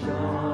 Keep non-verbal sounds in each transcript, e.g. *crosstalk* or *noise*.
chapter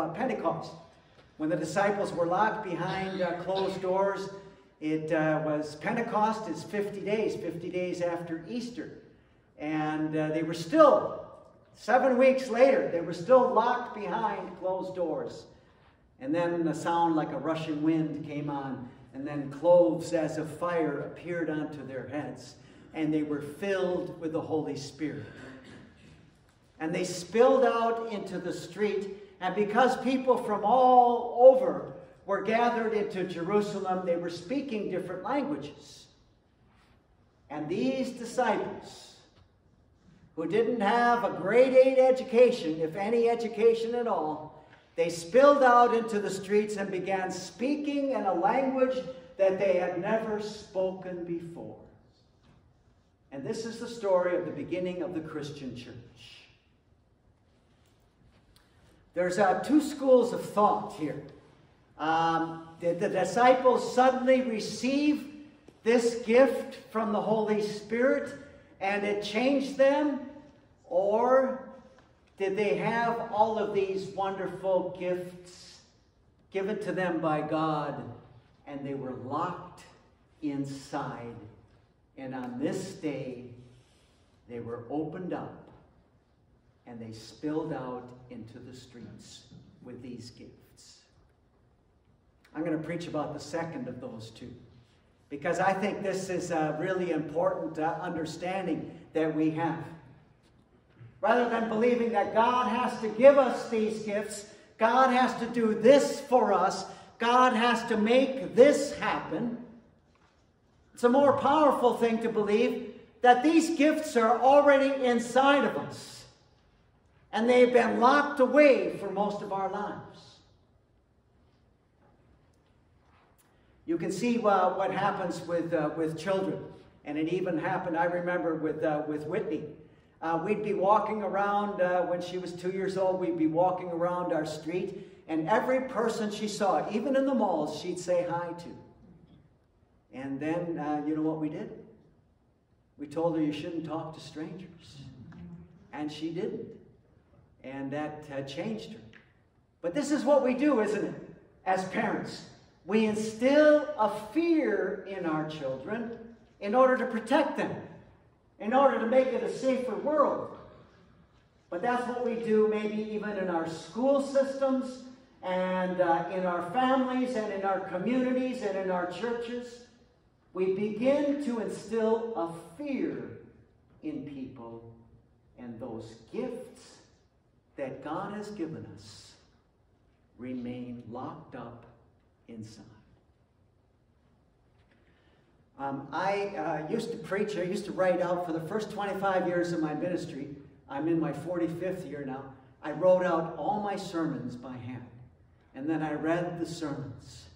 of uh, Pentecost. When the disciples were locked behind uh, closed doors, it uh, was Pentecost is 50 days, 50 days after Easter. And uh, they were still, seven weeks later, they were still locked behind closed doors. And then a sound like a rushing wind came on, and then cloves as of fire appeared onto their heads, and they were filled with the Holy Spirit and they spilled out into the street. And because people from all over were gathered into Jerusalem, they were speaking different languages. And these disciples, who didn't have a grade 8 education, if any education at all, they spilled out into the streets and began speaking in a language that they had never spoken before. And this is the story of the beginning of the Christian church. There's uh, two schools of thought here. Um, did the disciples suddenly receive this gift from the Holy Spirit and it changed them? Or did they have all of these wonderful gifts given to them by God and they were locked inside? And on this day, they were opened up and they spilled out into the streets with these gifts. I'm going to preach about the second of those two because I think this is a really important uh, understanding that we have. Rather than believing that God has to give us these gifts, God has to do this for us, God has to make this happen, it's a more powerful thing to believe that these gifts are already inside of us and they've been locked away for most of our lives. You can see uh, what happens with, uh, with children. And it even happened, I remember, with, uh, with Whitney. Uh, we'd be walking around, uh, when she was two years old, we'd be walking around our street, and every person she saw, even in the malls, she'd say hi to. And then, uh, you know what we did? We told her you shouldn't talk to strangers. And she didn't and that uh, changed her. But this is what we do, isn't it, as parents? We instill a fear in our children in order to protect them, in order to make it a safer world. But that's what we do maybe even in our school systems and uh, in our families and in our communities and in our churches. We begin to instill a fear in people and those gifts that God has given us remain locked up inside. Um, I uh, used to preach, I used to write out for the first 25 years of my ministry. I'm in my 45th year now. I wrote out all my sermons by hand. And then I read the sermons.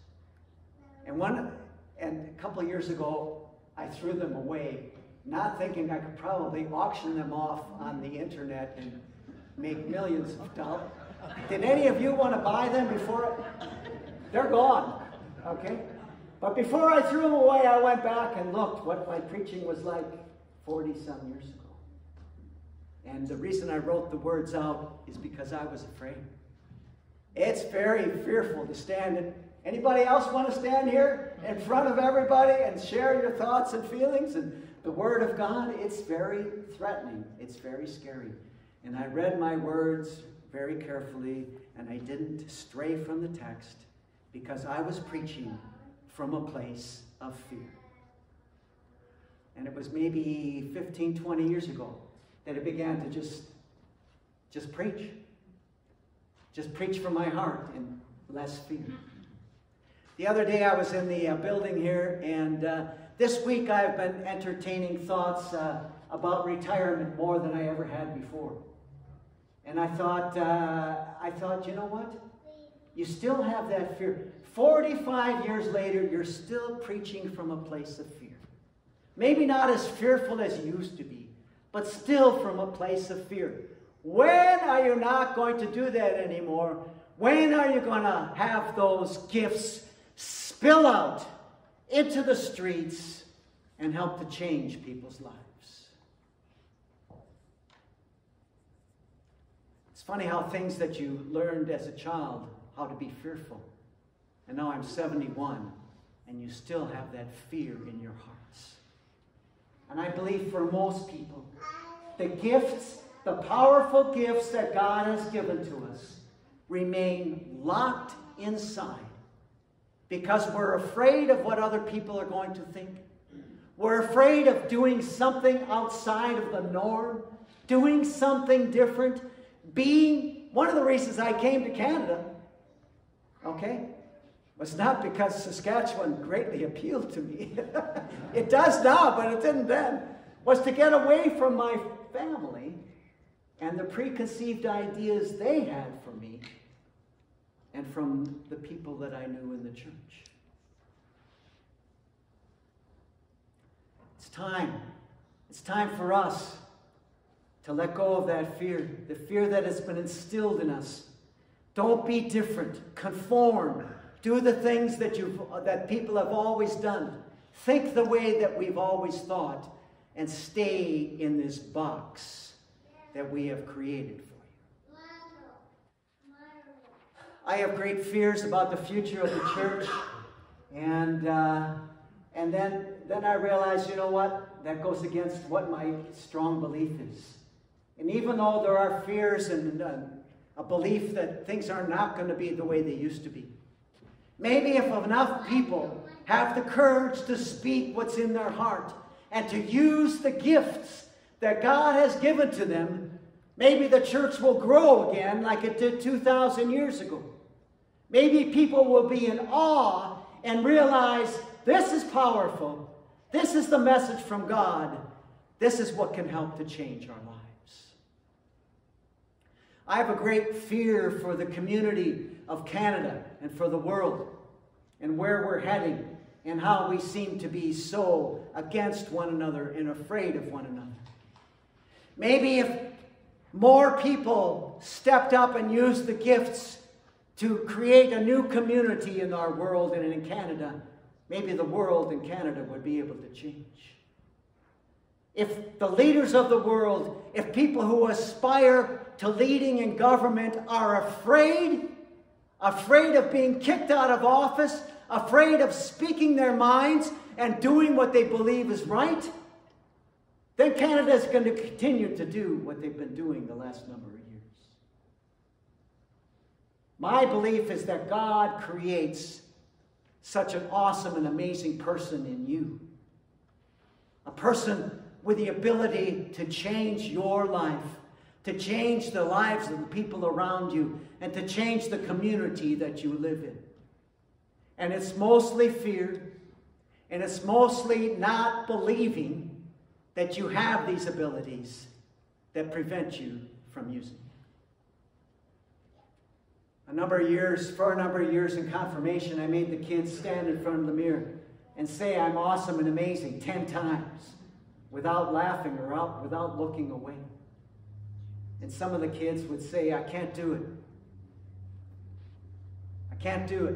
And one, and a couple of years ago, I threw them away, not thinking I could probably auction them off on the internet and make millions of dollars. Did any of you want to buy them before? They're gone. Okay? But before I threw them away, I went back and looked what my preaching was like 40 some years ago. And the reason I wrote the words out is because I was afraid. It's very fearful to stand in. Anybody else want to stand here in front of everybody and share your thoughts and feelings and the Word of God? It's very threatening. It's very scary. And I read my words very carefully and I didn't stray from the text because I was preaching from a place of fear. And it was maybe 15, 20 years ago that I began to just, just preach. Just preach from my heart in less fear. The other day I was in the uh, building here, and uh, this week I've been entertaining thoughts uh, about retirement more than I ever had before. And I thought, uh, I thought, you know what? You still have that fear. 45 years later, you're still preaching from a place of fear. Maybe not as fearful as you used to be, but still from a place of fear. When are you not going to do that anymore? When are you going to have those gifts spill out into the streets and help to change people's lives? It's funny how things that you learned as a child, how to be fearful, and now I'm 71, and you still have that fear in your hearts. And I believe for most people, the gifts, the powerful gifts that God has given to us, remain locked inside because we're afraid of what other people are going to think. We're afraid of doing something outside of the norm, doing something different, being one of the reasons I came to Canada, okay, was not because Saskatchewan greatly appealed to me. *laughs* it does now, but it didn't then. Was to get away from my family and the preconceived ideas they had for me and from the people that I knew in the church. It's time. It's time for us to let go of that fear, the fear that has been instilled in us. Don't be different. Conform. Do the things that, you've, that people have always done. Think the way that we've always thought and stay in this box that we have created for you. I have great fears about the future of the church. And, uh, and then, then I realized, you know what? That goes against what my strong belief is. Even though there are fears and uh, a belief that things are not going to be the way they used to be, maybe if enough people have the courage to speak what's in their heart and to use the gifts that God has given to them, maybe the church will grow again like it did 2,000 years ago. Maybe people will be in awe and realize this is powerful. This is the message from God. This is what can help to change our lives. I have a great fear for the community of Canada and for the world and where we're heading and how we seem to be so against one another and afraid of one another. Maybe if more people stepped up and used the gifts to create a new community in our world and in Canada, maybe the world in Canada would be able to change. If the leaders of the world, if people who aspire to leading in government are afraid, afraid of being kicked out of office, afraid of speaking their minds and doing what they believe is right, then Canada is going to continue to do what they've been doing the last number of years. My belief is that God creates such an awesome and amazing person in you. A person with the ability to change your life to change the lives of the people around you, and to change the community that you live in. And it's mostly fear, And it's mostly not believing that you have these abilities that prevent you from using them. A number of years, for a number of years in confirmation, I made the kids stand in front of the mirror and say, I'm awesome and amazing 10 times without laughing or out, without looking away. And some of the kids would say, I can't do it. I can't do it.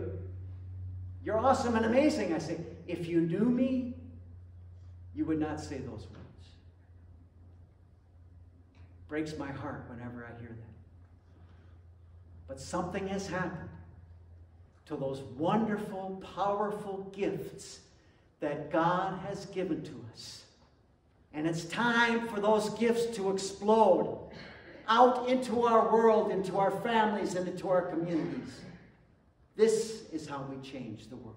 You're awesome and amazing. I say, if you knew me, you would not say those words. Breaks my heart whenever I hear that. But something has happened to those wonderful, powerful gifts that God has given to us. And it's time for those gifts to explode out into our world, into our families, and into our communities. This is how we change the world.